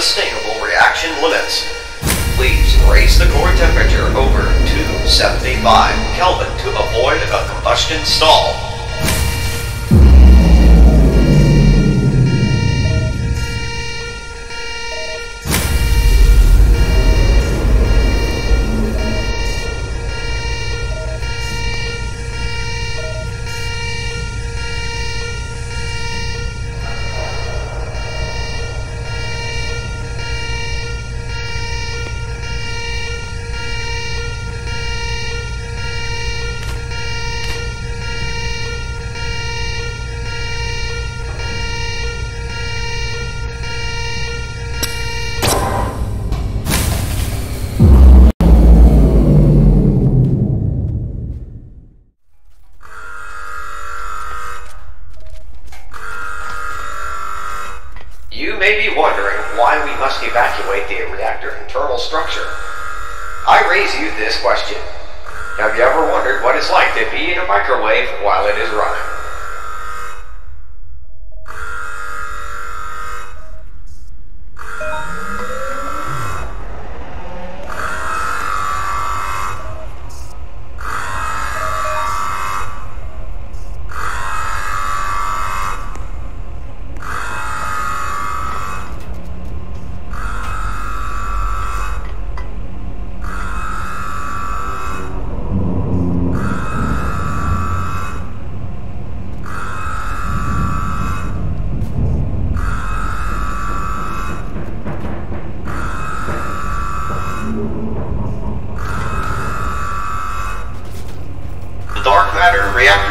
sustainable reaction limits. Please raise the core temperature over 275 Kelvin to avoid a combustion stall. Question. Have you ever wondered what it's like to be in a microwave while it is running?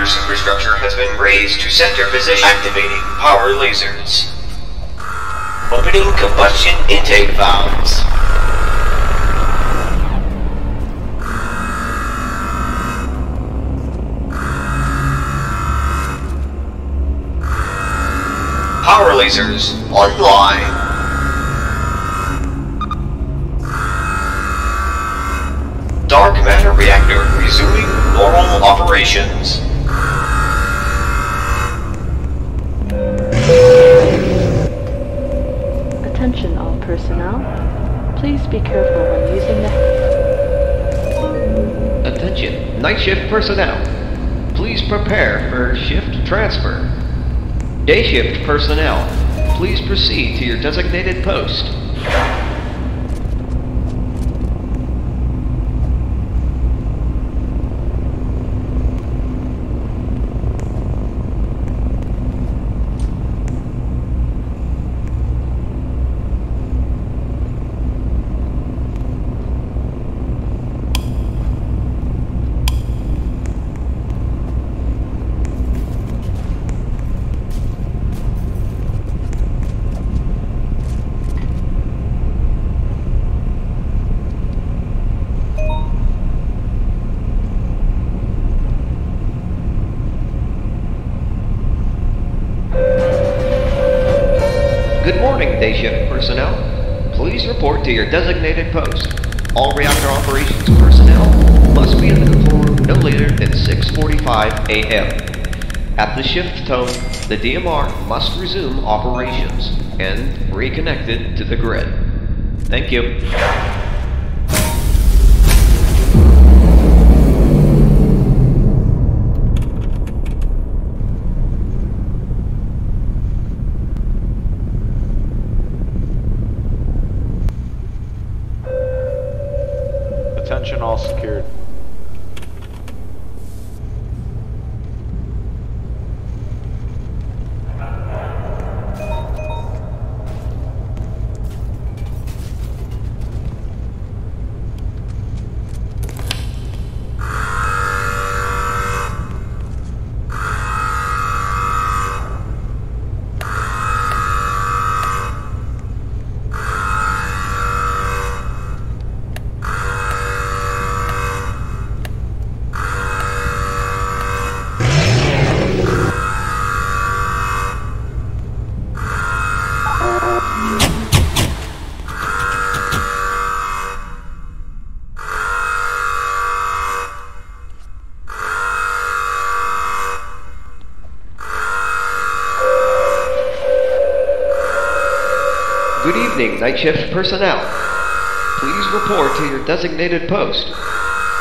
Superstructure has been raised to center position. Activating power lasers. Opening combustion intake valves. Power lasers online. Dark matter reactor resuming normal operations. Personnel. Please be careful when using the... Attention, night shift personnel. Please prepare for shift transfer. Day shift personnel, please proceed to your designated post. To your designated post. All reactor operations personnel must be in the control room no later than 6.45 a.m. At the shift tone, the DMR must resume operations and reconnect it to the grid. Thank you. Night shift personnel. Please report to your designated post.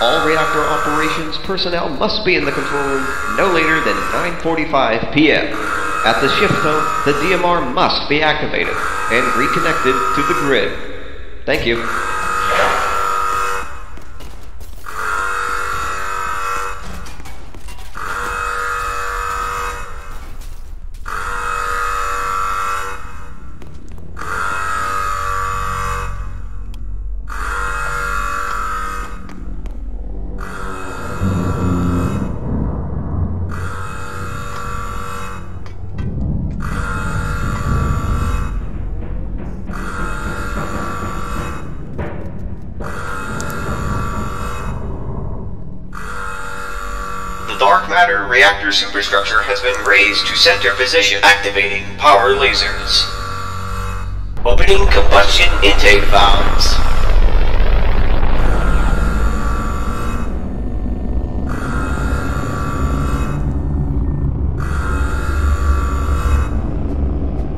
All reactor operations personnel must be in the control room no later than 9.45 p.m. At the shift tone, the DMR must be activated and reconnected to the grid. Thank you. Superstructure has been raised to center position, activating power lasers. Opening combustion intake valves.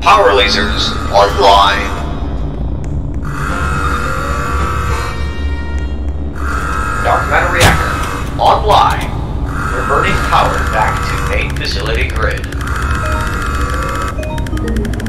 Power lasers online. Facility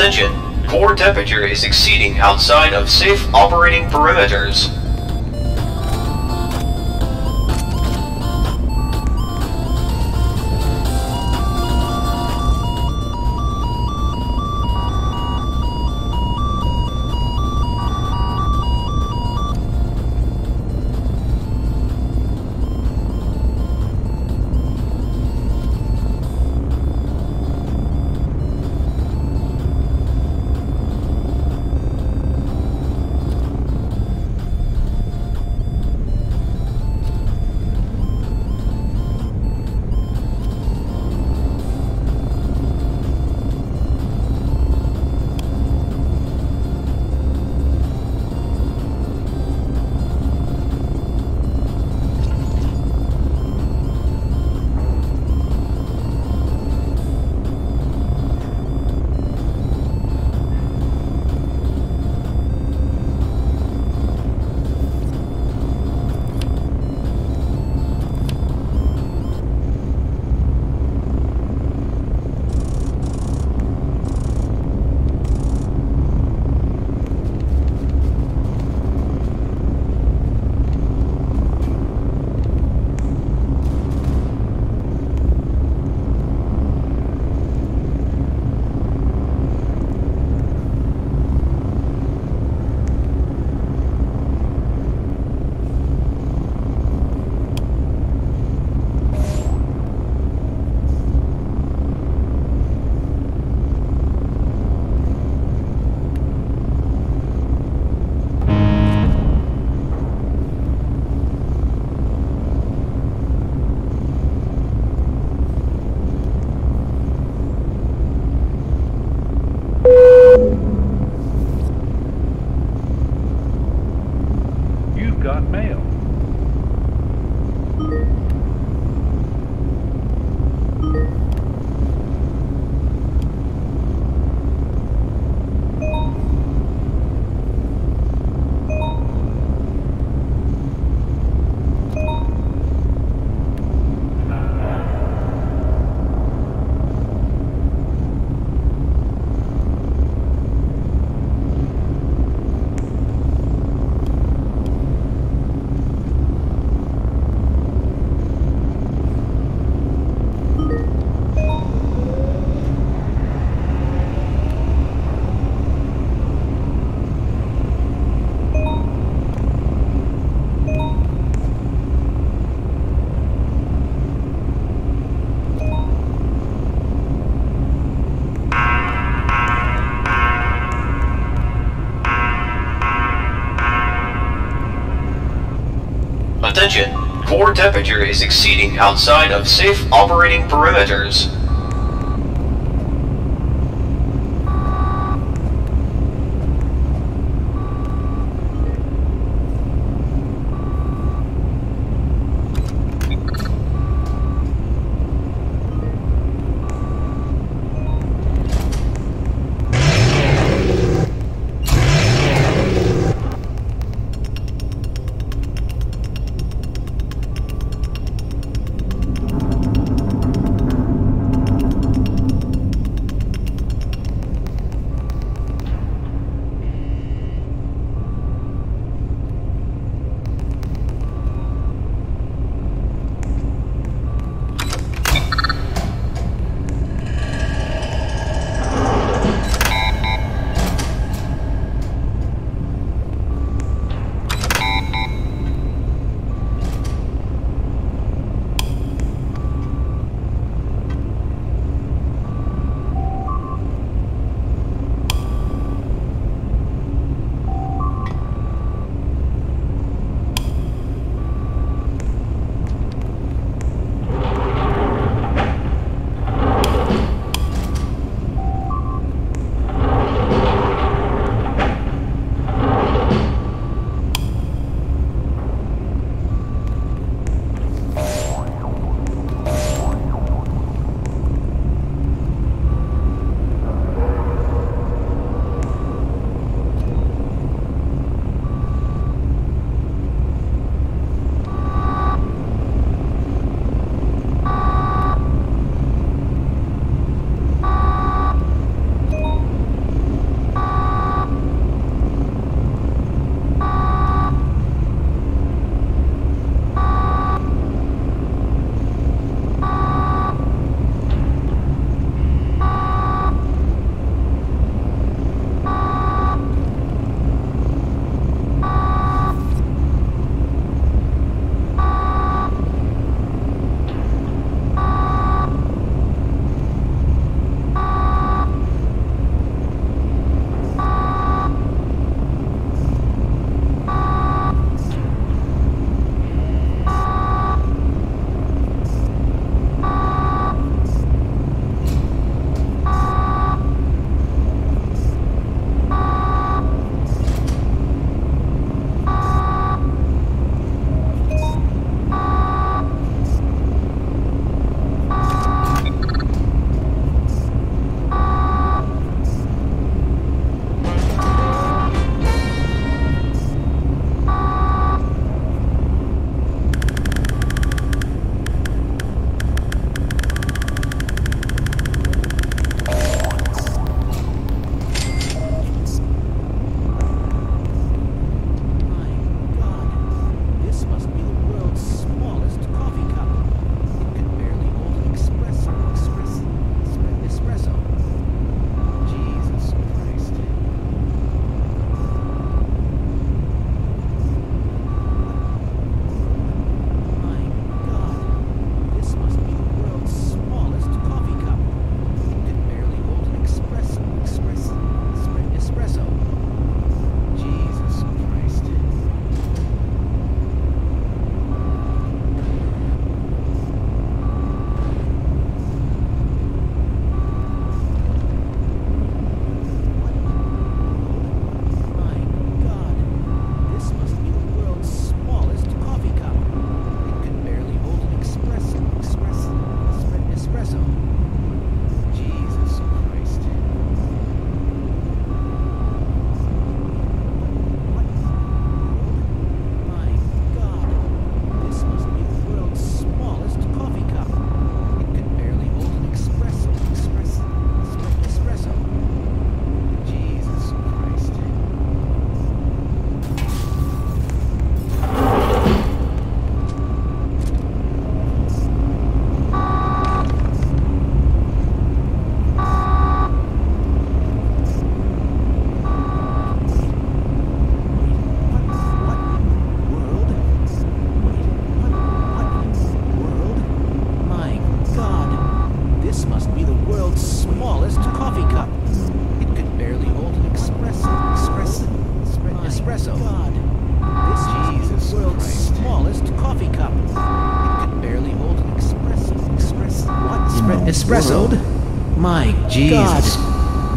Attention! Core temperature is exceeding outside of safe operating perimeters. Core temperature is exceeding outside of safe operating perimeters.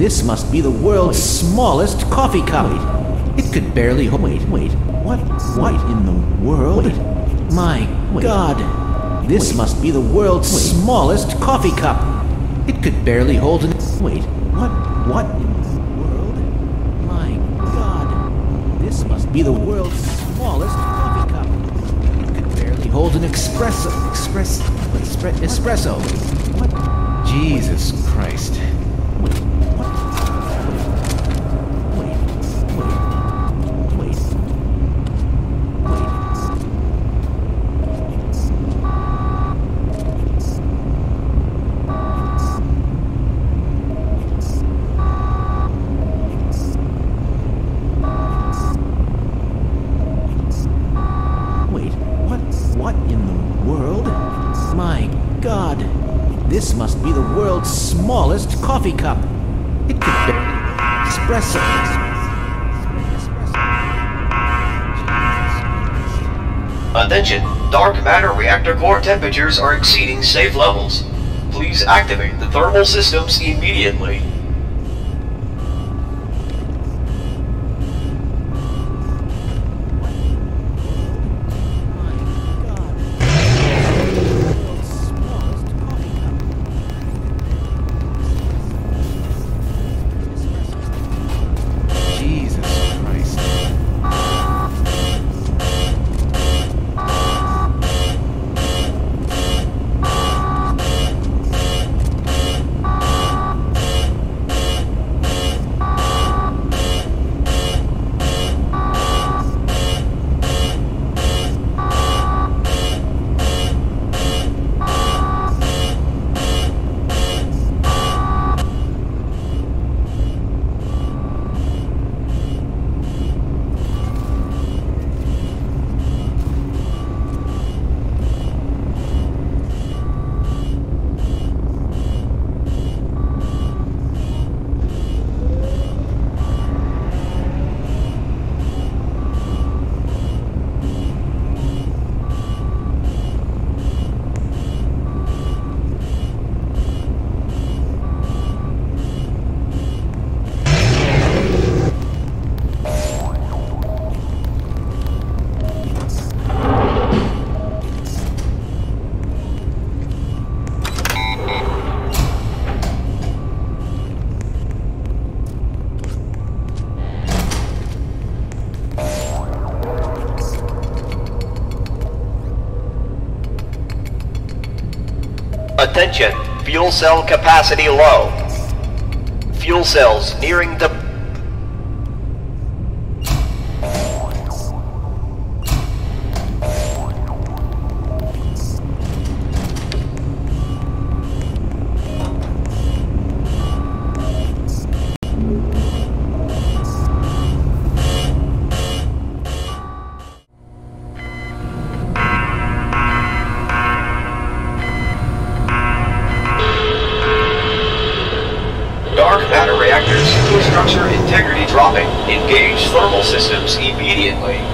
This must be the world's smallest coffee cup. It could barely hold. Wait, wait. What? What in the world? My God. This must be the world's smallest coffee cup. It could barely hold an. Wait. What? What in the world? My God. This must be the world's smallest coffee cup. It could barely hold an espresso. Express. Espre- espresso. What? Jesus Dark matter reactor core temperatures are exceeding safe levels. Please activate the thermal systems immediately. Attention! Fuel cell capacity low. Fuel cells nearing the... integrity dropping. Engage thermal systems immediately.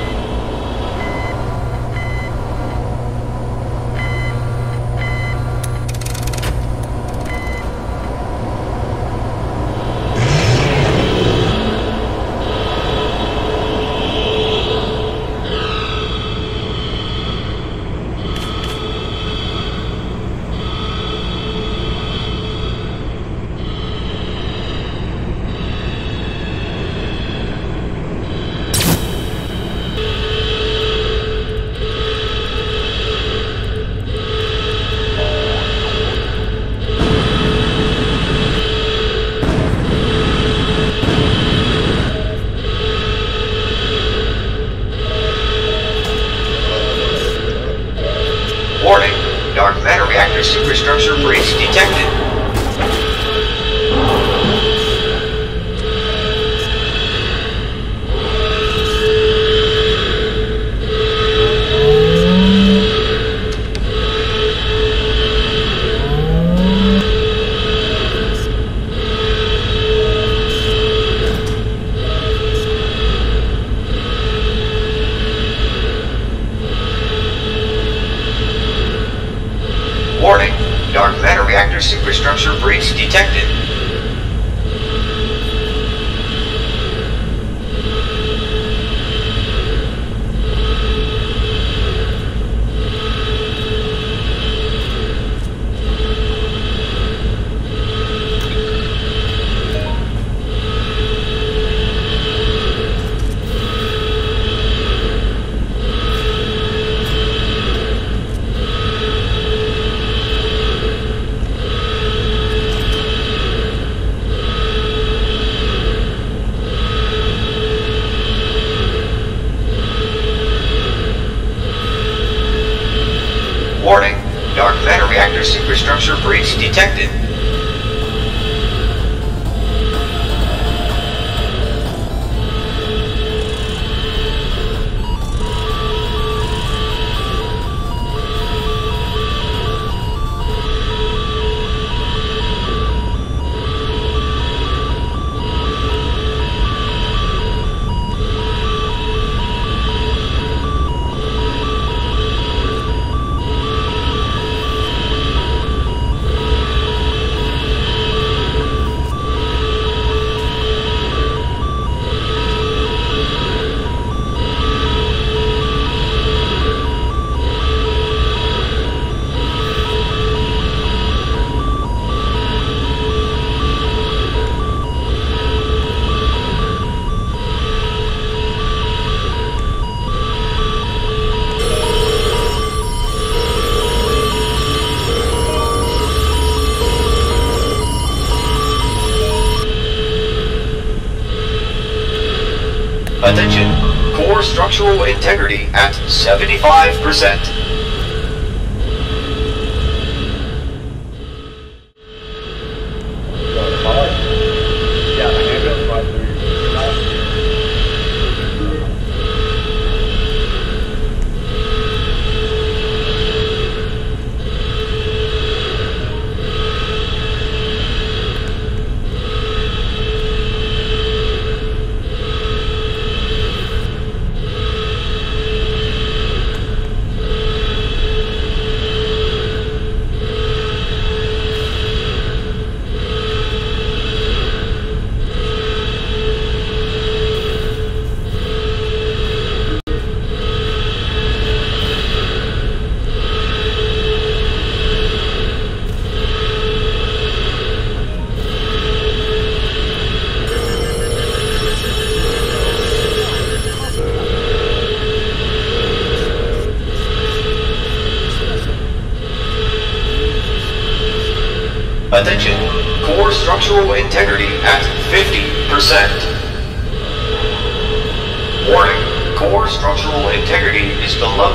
At 75%.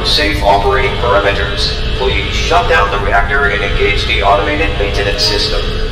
Safe operating parameters. Please shut down the reactor and engage the automated maintenance system.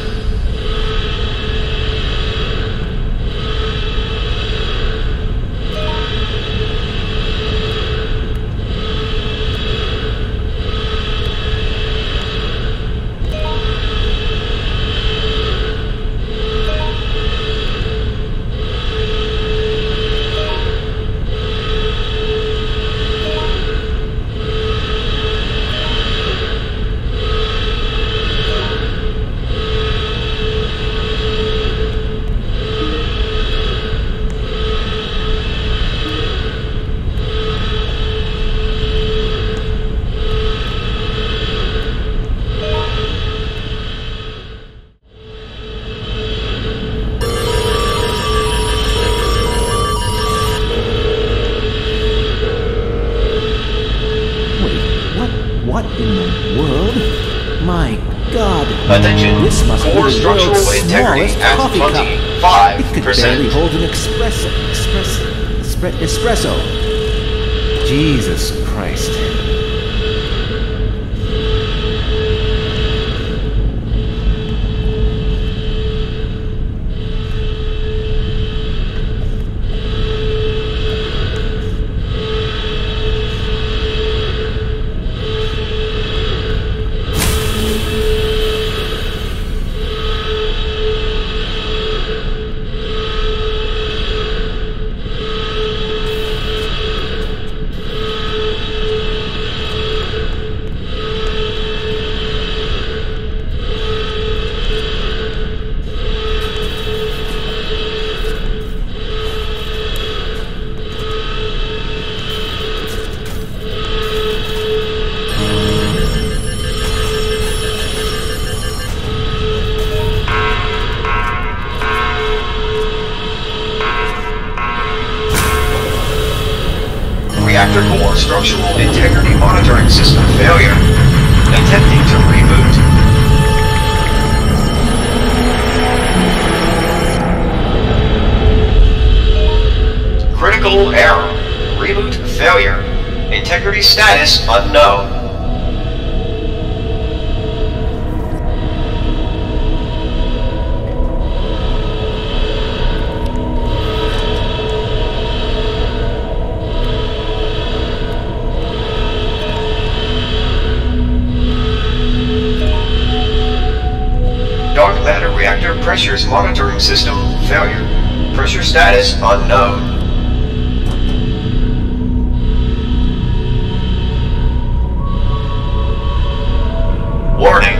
25%. Barely hold an espresso. Espresso. Espre- espresso. Jesus Christ. Unknown. Warning.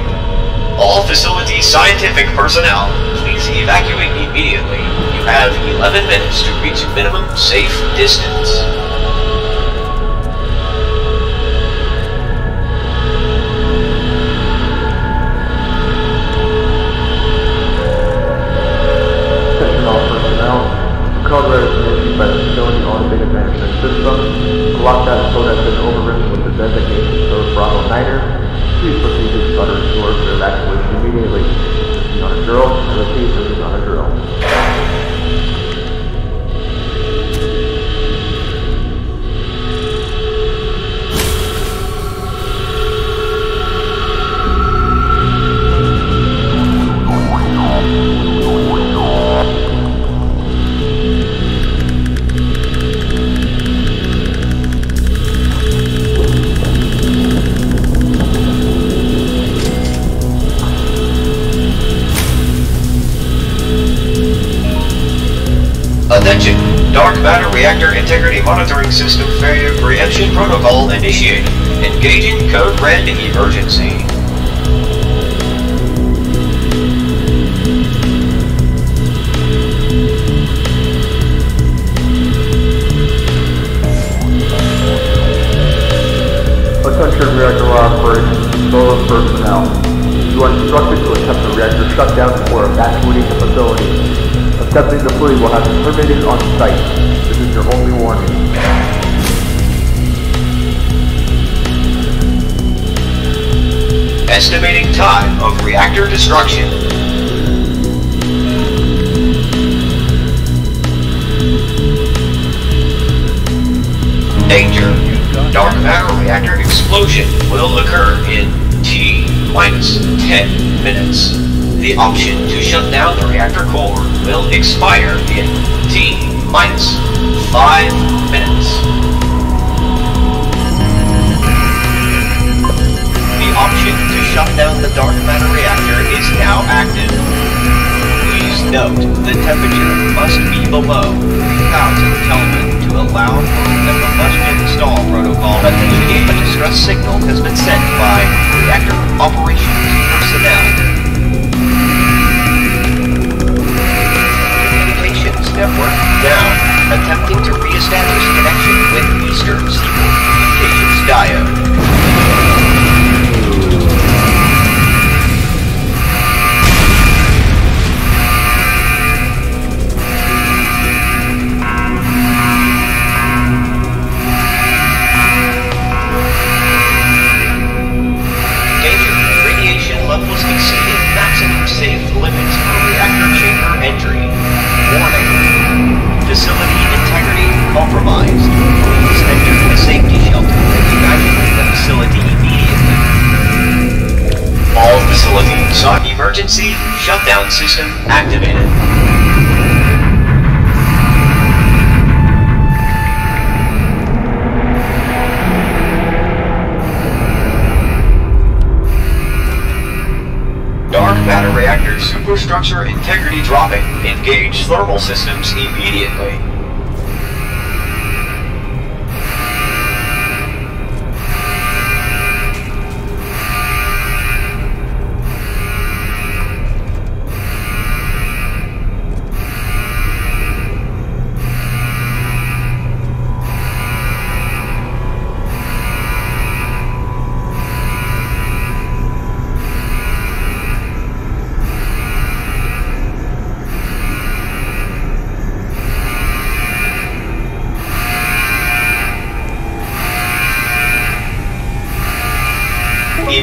All facility scientific personnel, please evacuate immediately. You have 11 minutes to reach minimum safe distance. Bravo Niner. Please proceed to the shutter doors for evacuation immediately. Is not a drill, and the case is not a drill. Dark matter reactor integrity monitoring system failure preemption protocol initiated. Engaging code red emergency. Attention reactor operations, solar personnel. You are instructed to attempt a reactor shutdown before evacuating the facility. Attempting the flee will have been terminated on site. This is your only warning. Estimating time of reactor destruction. Danger. Dark matter reactor explosion will occur in T minus 10 minutes. The option to shut down the reactor core will expire in T minus 5 minutes. The option to shut down the dark matter reactor is now active. Please note the temperature must be below 3000 Kelvin to allow for the combustion stall protocol. A distress signal has been sent by reactor operations personnel.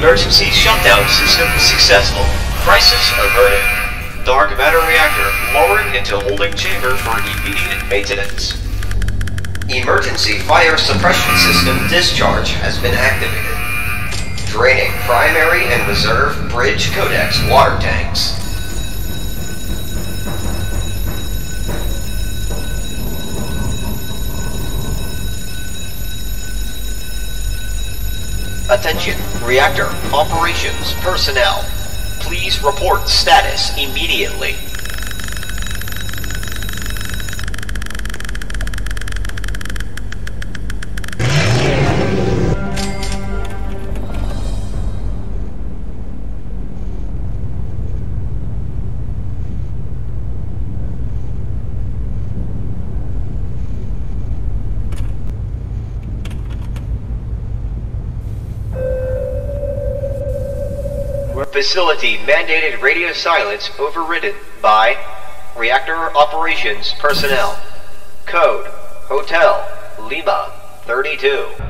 Emergency shutdown system successful. Crisis averted. Dark matter reactor lowered into holding chamber for immediate maintenance. Emergency fire suppression system discharge has been activated. Draining primary and reserve bridge codex water tanks. Attention, reactor operations personnel. Please report status immediately. Facility mandated radio silence overridden by reactor operations personnel. Code Hotel Lima 32.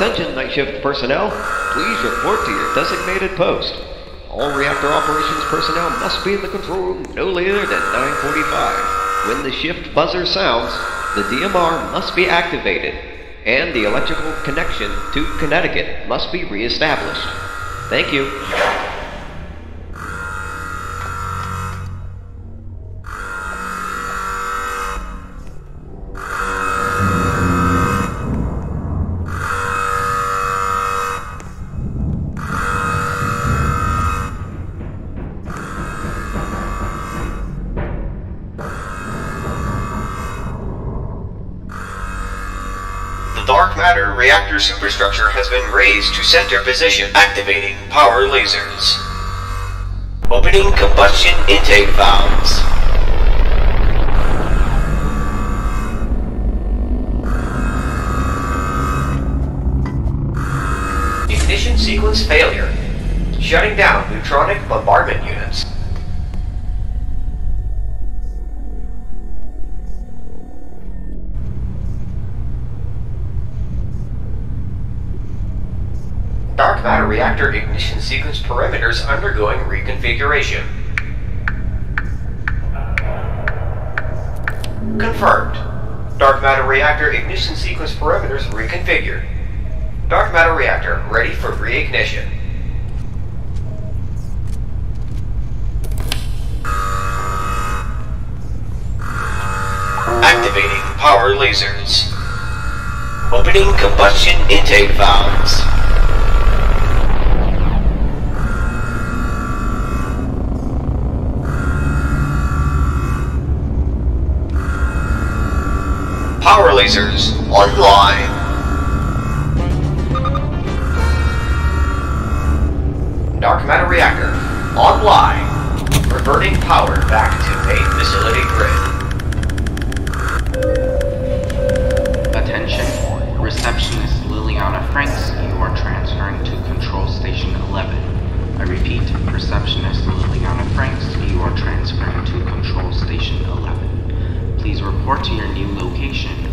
Attention night shift personnel, please report to your designated post. All reactor operations personnel must be in the control room no later than 9.45. When the shift buzzer sounds, the DMR must be activated, and the electrical connection to Connecticut must be reestablished. Thank you. Superstructure has been raised to center position, activating power lasers. Opening combustion intake valves. Ignition sequence failure. Shutting down neutronic bombardment undergoing reconfiguration. Confirmed. Dark matter reactor ignition sequence parameters reconfigured. Dark matter reactor ready for reignition. Activating power lasers. Opening combustion intake valves. Lasers online. Dark matter reactor online. Reverting power back to main facility grid. Attention. Receptionist Liliana Franks, you are transferring to Control Station 11. I repeat, Receptionist Liliana Franks, you are transferring to Control Station 11. Please report to your new location